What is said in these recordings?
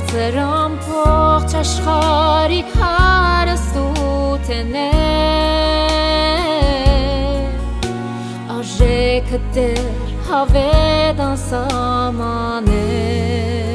Բարձր ամբողջ աշխարի հարստուտ են Արժեքը դեր հավետ անսաման է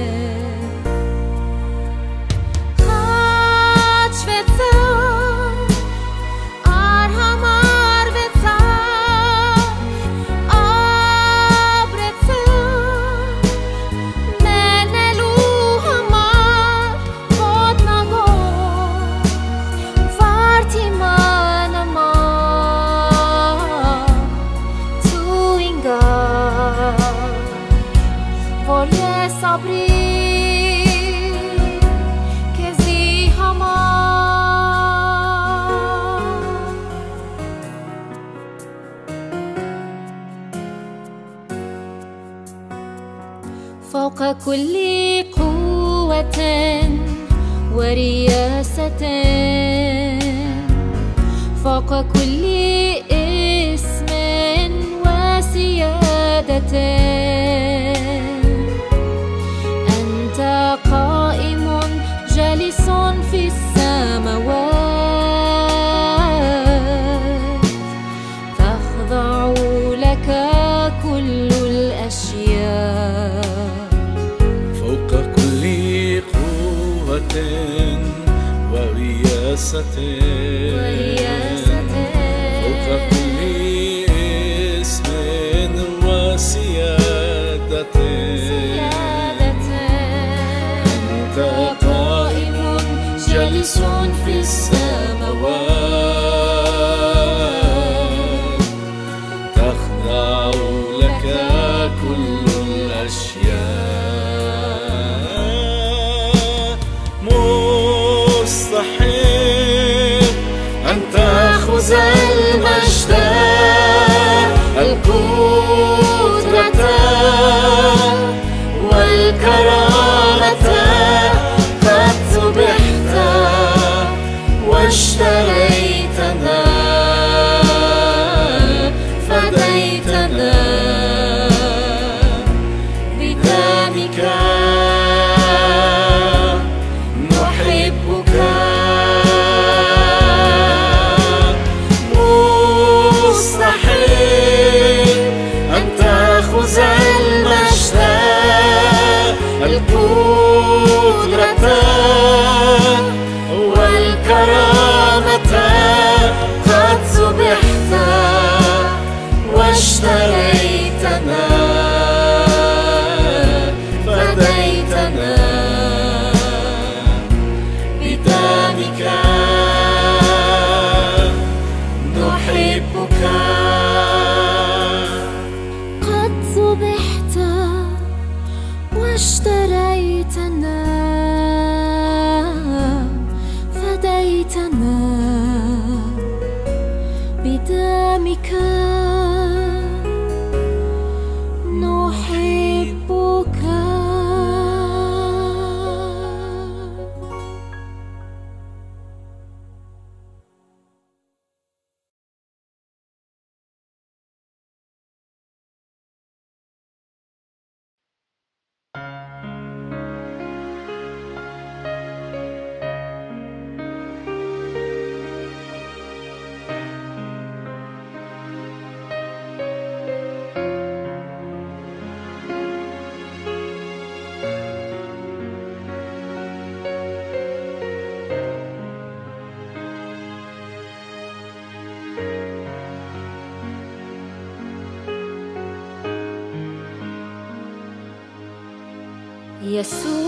كل قوة ورياح Satan, Satan, Satan, Satan, Yesus.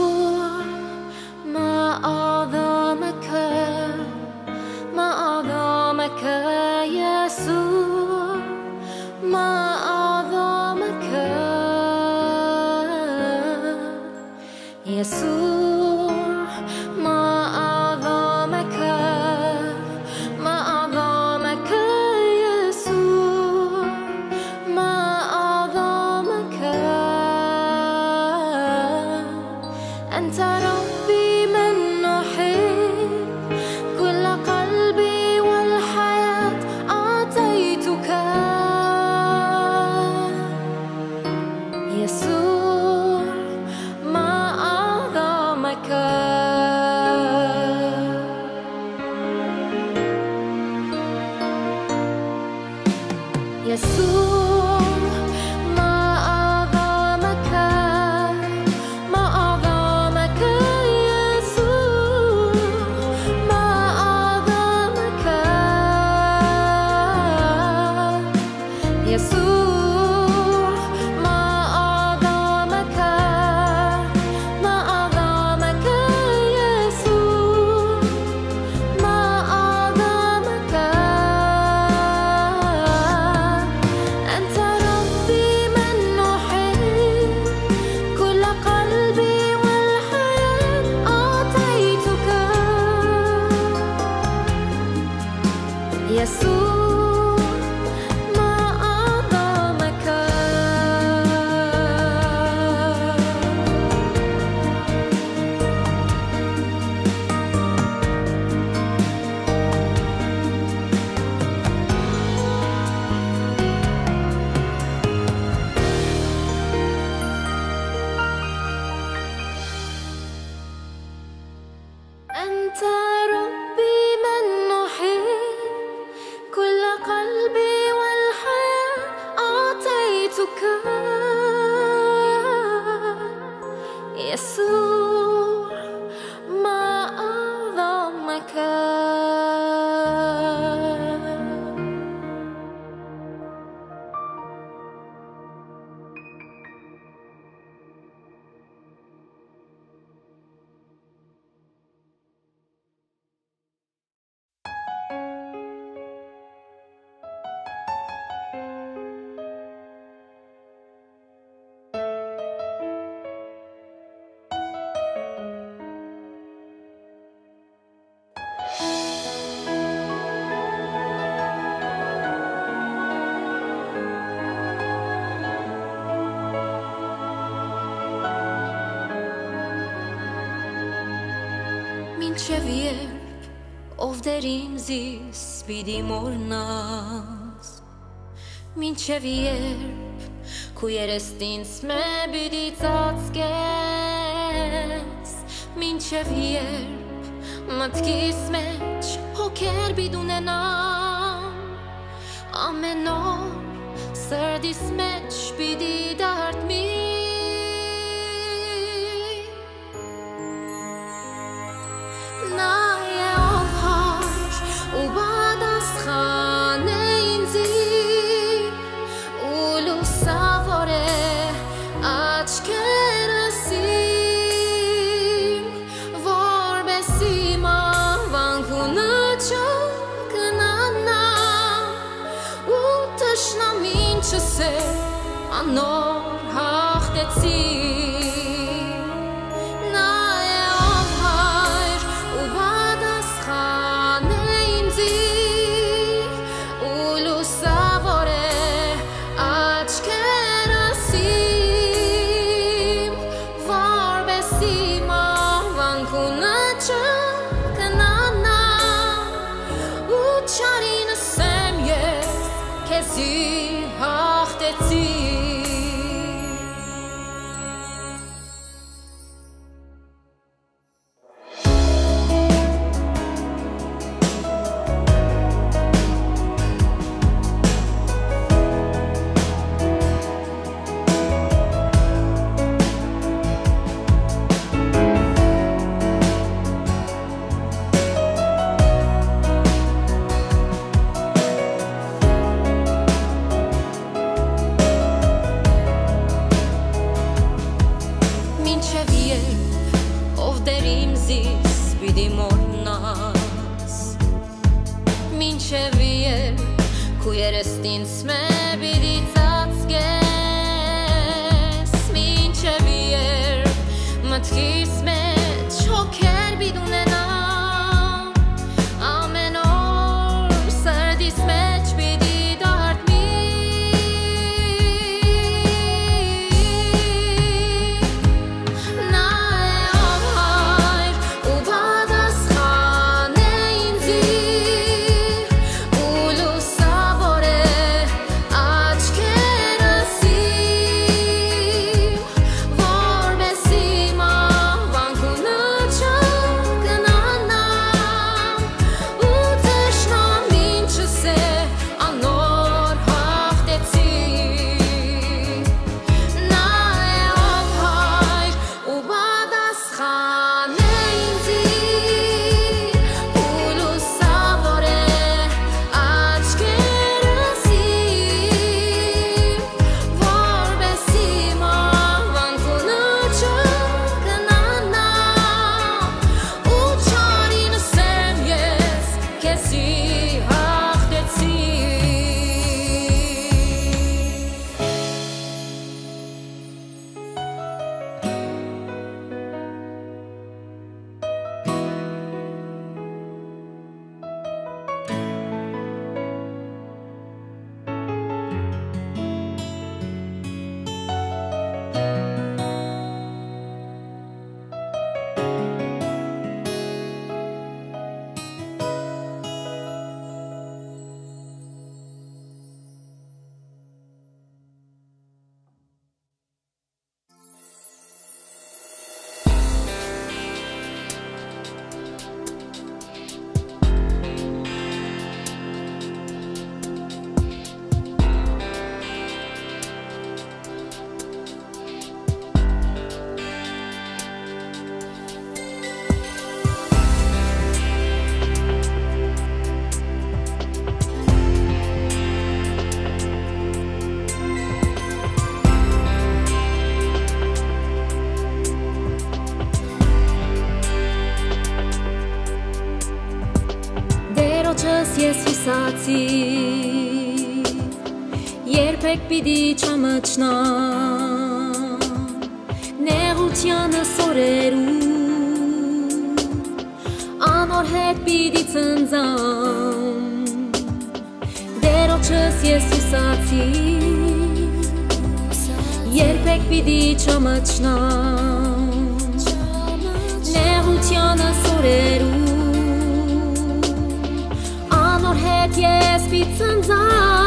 也是。ջրերին զիս պիտի մորնաս Մինչև երբ քույերեստ ինձ մե պիտի ծածկես Մինչև երբ մտքիս մեջ հոգեր պիտի ունենամ Ամեն օր սրդիս մեջ պիտի դարդմի Նա արածի երբեք պիտի չմաչնա նեղությանը սորերում անոր հետ պիտի ծնձամ դերոչս ես ուսացի երբեք պիտի չմաչնա նեղությանը սորերում Yes, spicën zaj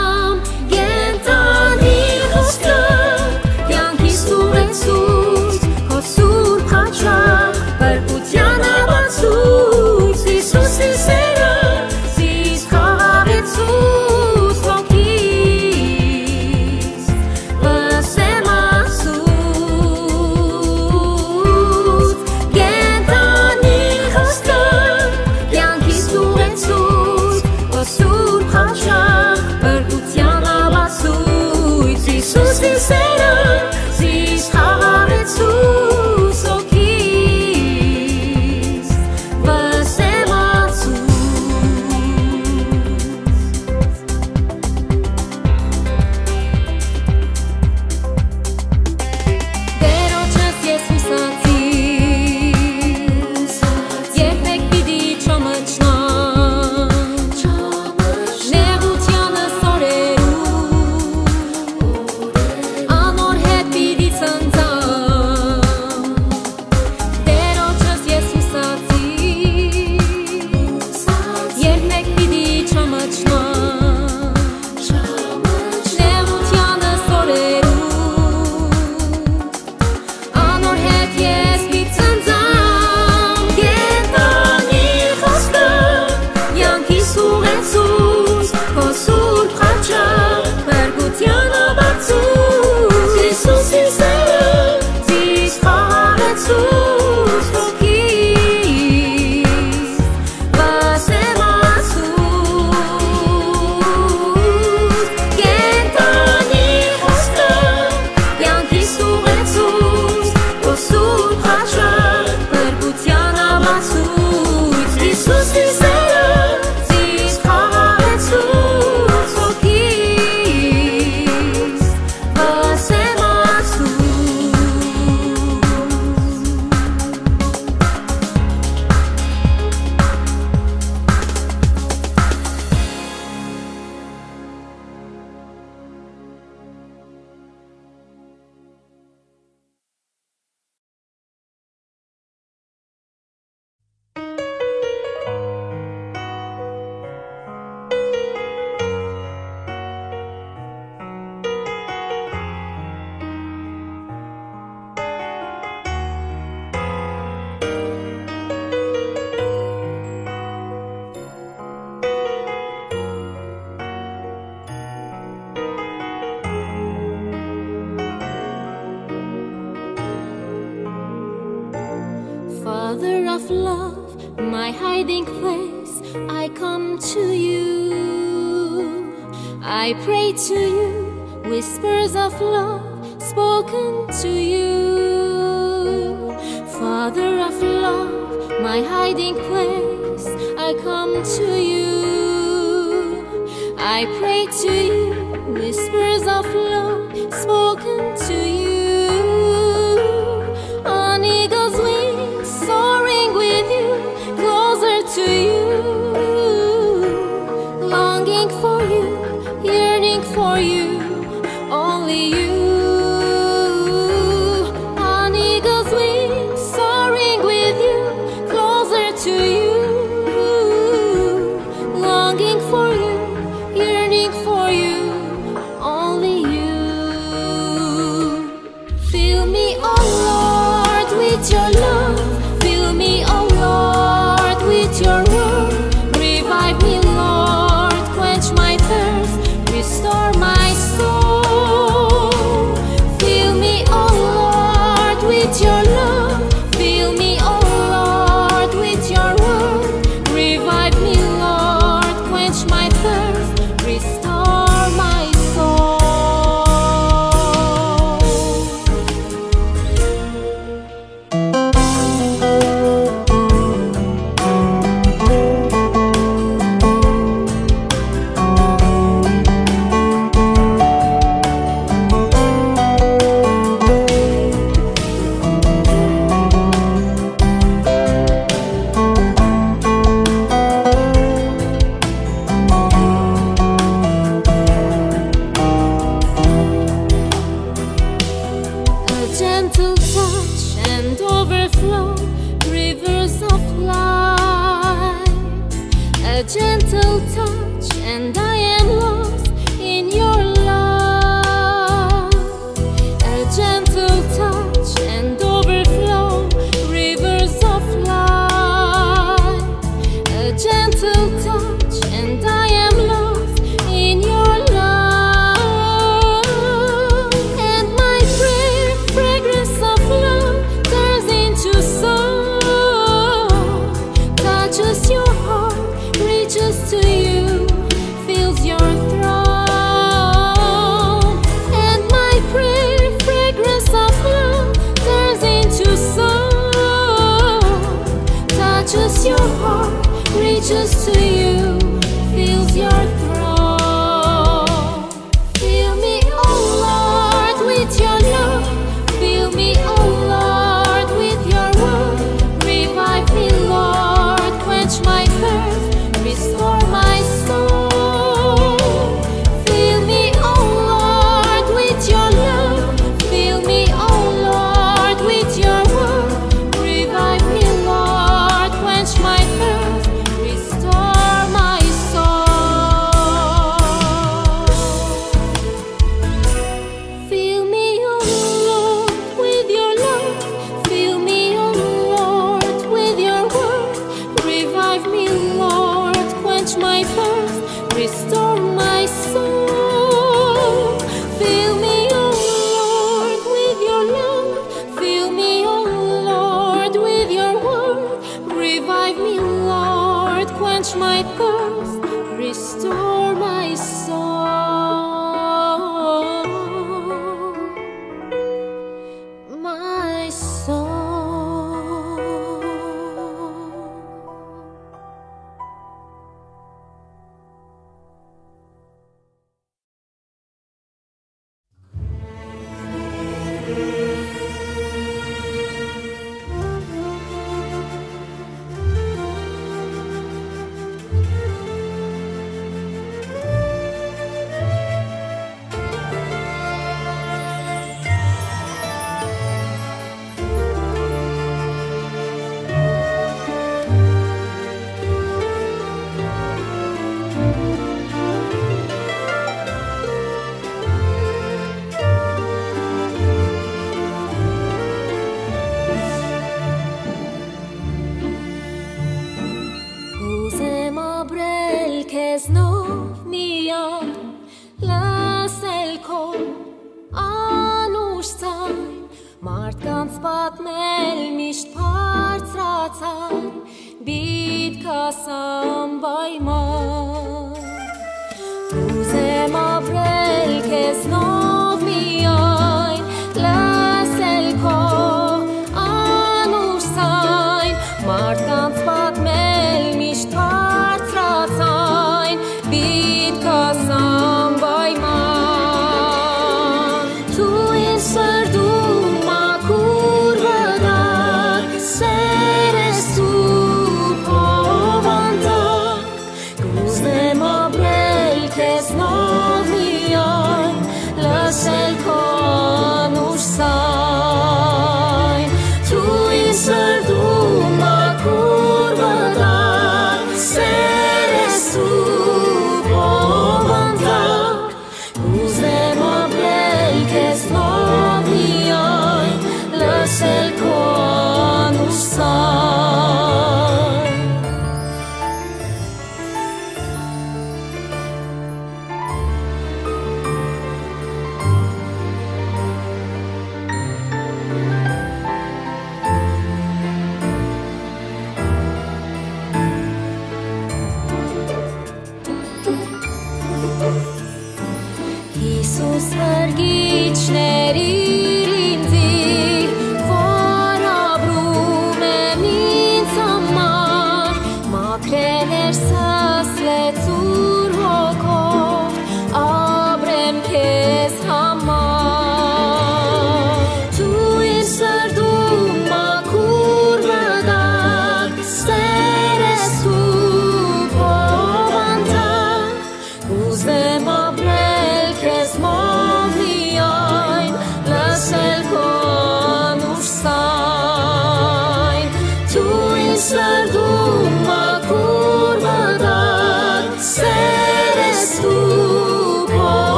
come to you. I pray to you, whispers of love spoken to you.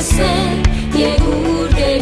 se je gurde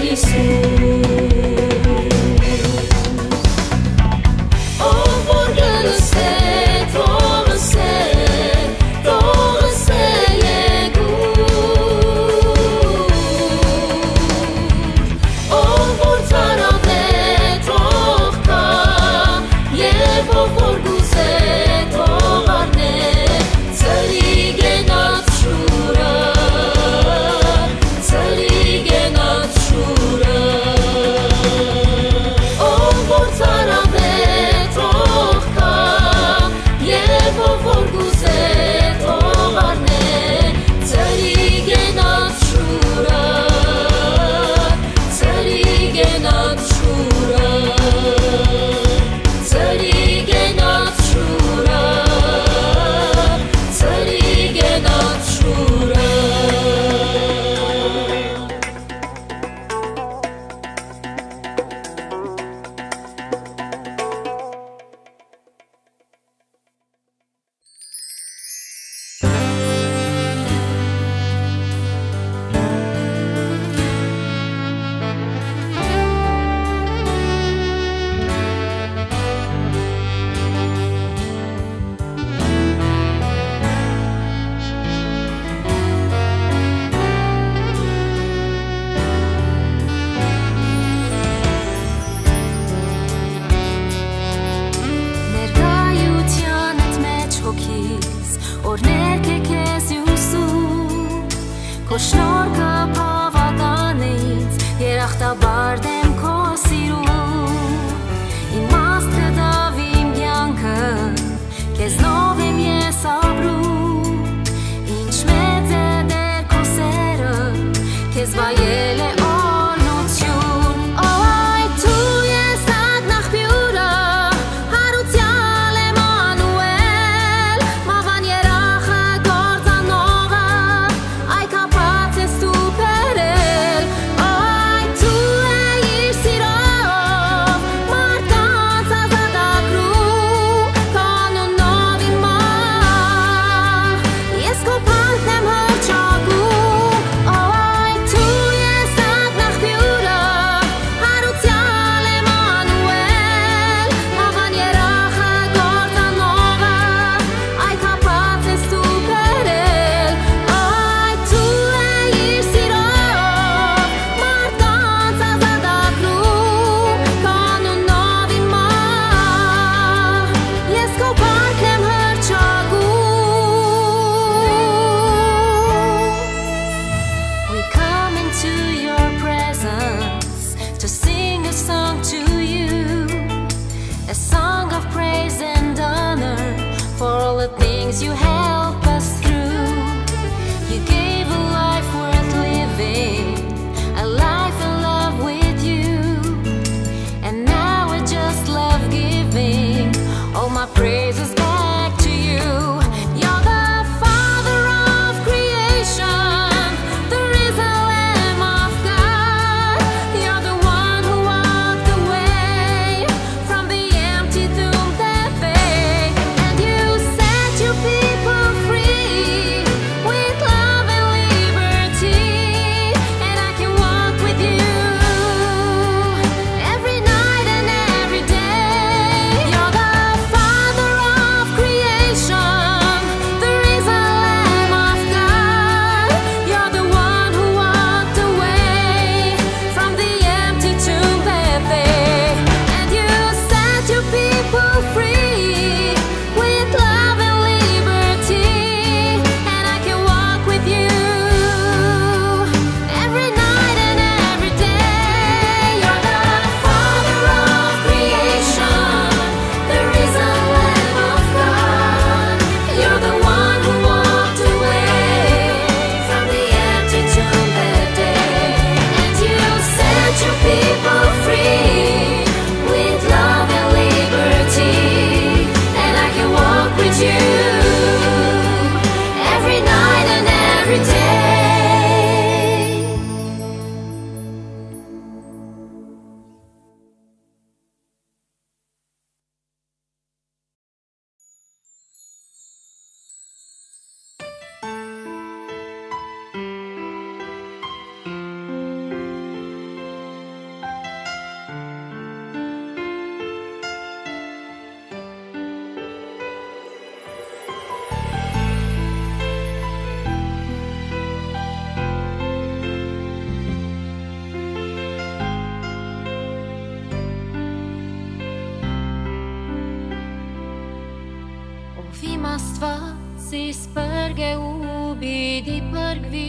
սպրգե ու բիդի պրգվի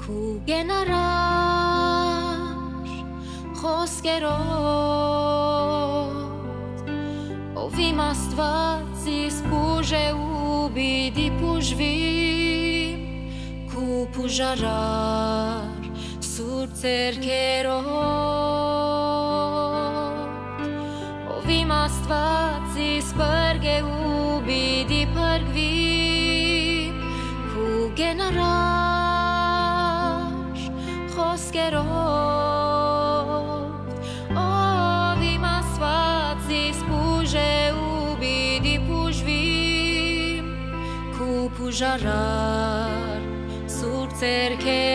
քու գենարար խոսկերով ով իմ աստված իսպուժ է ու բիդի պուժվի քու պուժարար սուր ծերքերով բուժարար, սուրբ ձերքեր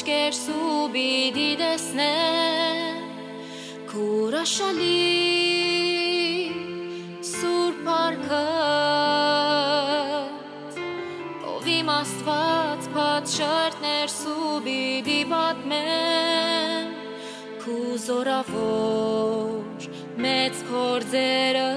աչքեր սու բիդի դեսնե Կուրաշալի սուր պարքըտ Ով իմ աստված պատշարդներ սու բիդի բատմեն Կու զորավոր մեծ կործերը